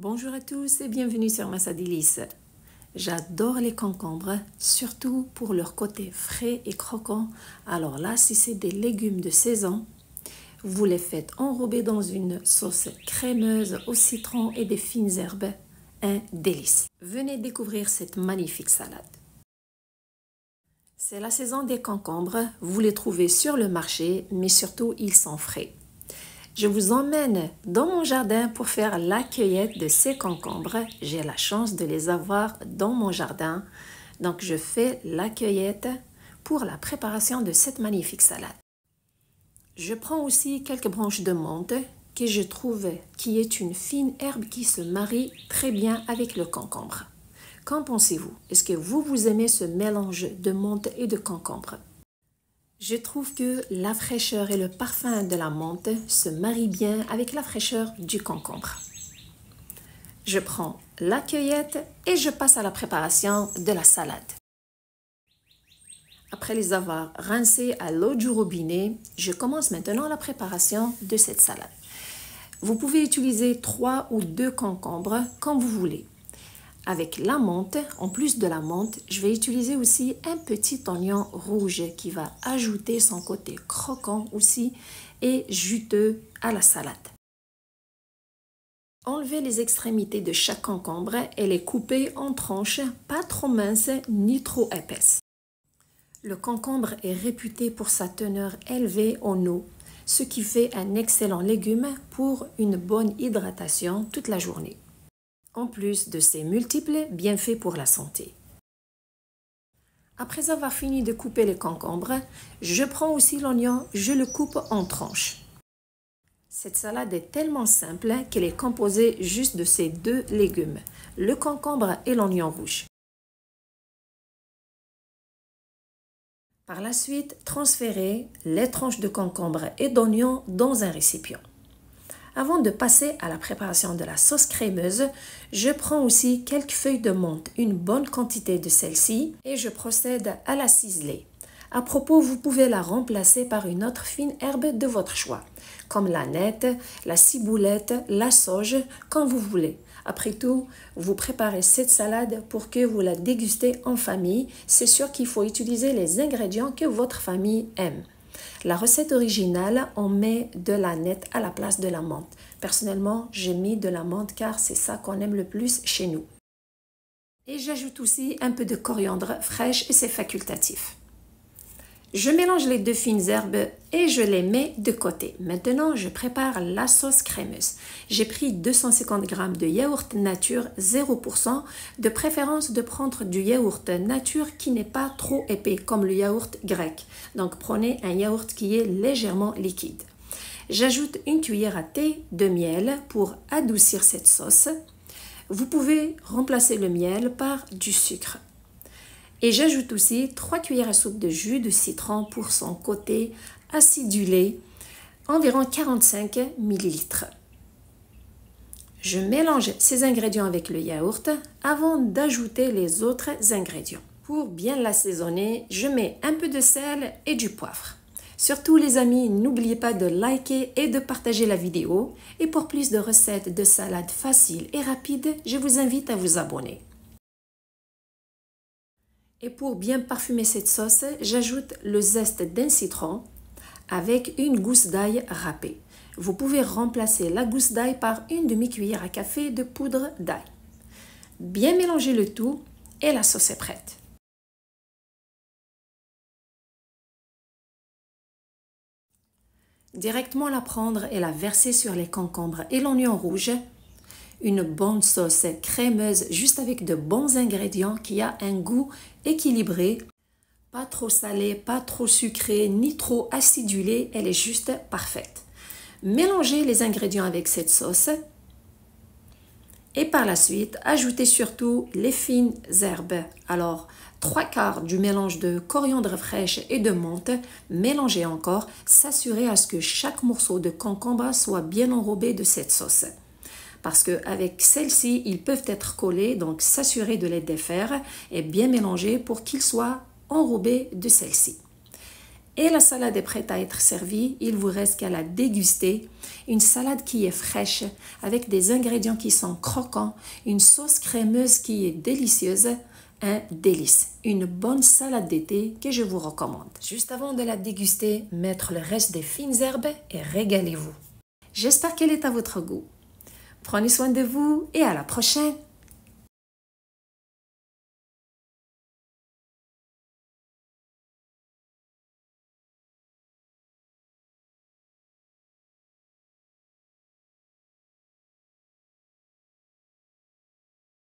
Bonjour à tous et bienvenue sur Massa Délice. J'adore les concombres, surtout pour leur côté frais et croquant. Alors là, si c'est des légumes de saison, vous les faites enrober dans une sauce crémeuse au citron et des fines herbes. Un délice. Venez découvrir cette magnifique salade. C'est la saison des concombres. Vous les trouvez sur le marché, mais surtout ils sont frais. Je vous emmène dans mon jardin pour faire la cueillette de ces concombres. J'ai la chance de les avoir dans mon jardin. Donc je fais la cueillette pour la préparation de cette magnifique salade. Je prends aussi quelques branches de menthe que je trouve qui est une fine herbe qui se marie très bien avec le concombre. Qu'en pensez-vous? Est-ce que vous, vous aimez ce mélange de menthe et de concombre? Je trouve que la fraîcheur et le parfum de la menthe se marient bien avec la fraîcheur du concombre. Je prends la cueillette et je passe à la préparation de la salade. Après les avoir rincés à l'eau du robinet, je commence maintenant la préparation de cette salade. Vous pouvez utiliser trois ou deux concombres comme vous voulez. Avec la menthe, en plus de la menthe, je vais utiliser aussi un petit oignon rouge qui va ajouter son côté croquant aussi et juteux à la salade. Enlevez les extrémités de chaque concombre et les couper en tranches pas trop minces ni trop épaisses. Le concombre est réputé pour sa teneur élevée en eau, ce qui fait un excellent légume pour une bonne hydratation toute la journée, en plus de ses multiples bienfaits pour la santé. Après avoir fini de couper les concombres, je prends aussi l'oignon, je le coupe en tranches. Cette salade est tellement simple qu'elle est composée juste de ces deux légumes, le concombre et l'oignon rouge. Par la suite, transférez les tranches de concombre et d'oignon dans un récipient. Avant de passer à la préparation de la sauce crémeuse, je prends aussi quelques feuilles de menthe, une bonne quantité de celle-ci, et je procède à la ciseler. À propos, vous pouvez la remplacer par une autre fine herbe de votre choix, comme la nette, la ciboulette, la sauge, quand vous voulez. Après tout, vous préparez cette salade pour que vous la dégustez en famille. C'est sûr qu'il faut utiliser les ingrédients que votre famille aime. La recette originale, on met de la nette à la place de la menthe. Personnellement, j'ai mis de la menthe car c'est ça qu'on aime le plus chez nous. Et j'ajoute aussi un peu de coriandre fraîche et c'est facultatif. Je mélange les deux fines herbes et je les mets de côté. Maintenant, je prépare la sauce crémeuse. J'ai pris 250 g de yaourt nature 0%, de préférence de prendre du yaourt nature qui n'est pas trop épais comme le yaourt grec. Donc prenez un yaourt qui est légèrement liquide. J'ajoute une cuillère à thé de miel pour adoucir cette sauce. Vous pouvez remplacer le miel par du sucre. Et j'ajoute aussi 3 cuillères à soupe de jus de citron pour son côté acidulé, environ 45 ml. Je mélange ces ingrédients avec le yaourt avant d'ajouter les autres ingrédients. Pour bien l'assaisonner, je mets un peu de sel et du poivre. Surtout les amis, n'oubliez pas de liker et de partager la vidéo. Et pour plus de recettes de salades faciles et rapides, je vous invite à vous abonner. Et pour bien parfumer cette sauce, j'ajoute le zeste d'un citron avec une gousse d'ail râpée. Vous pouvez remplacer la gousse d'ail par une demi-cuillère à café de poudre d'ail. Bien mélanger le tout et la sauce est prête. Directement la prendre et la verser sur les concombres et l'oignon rouge une bonne sauce crémeuse juste avec de bons ingrédients qui a un goût équilibré. Pas trop salé, pas trop sucré, ni trop acidulé, elle est juste parfaite. Mélangez les ingrédients avec cette sauce et par la suite, ajoutez surtout les fines herbes. Alors, trois quarts du mélange de coriandre fraîche et de menthe, mélangez encore, s'assurer à ce que chaque morceau de concombre soit bien enrobé de cette sauce parce qu'avec celle-ci, ils peuvent être collés, donc s'assurer de les défaire et bien mélanger pour qu'ils soient enrobés de celle-ci. Et la salade est prête à être servie. Il vous reste qu'à la déguster. Une salade qui est fraîche, avec des ingrédients qui sont croquants, une sauce crémeuse qui est délicieuse. Un délice. Une bonne salade d'été que je vous recommande. Juste avant de la déguster, mettre le reste des fines herbes et régalez-vous. J'espère qu'elle est à votre goût. Prenez soin de vous et à la prochaine.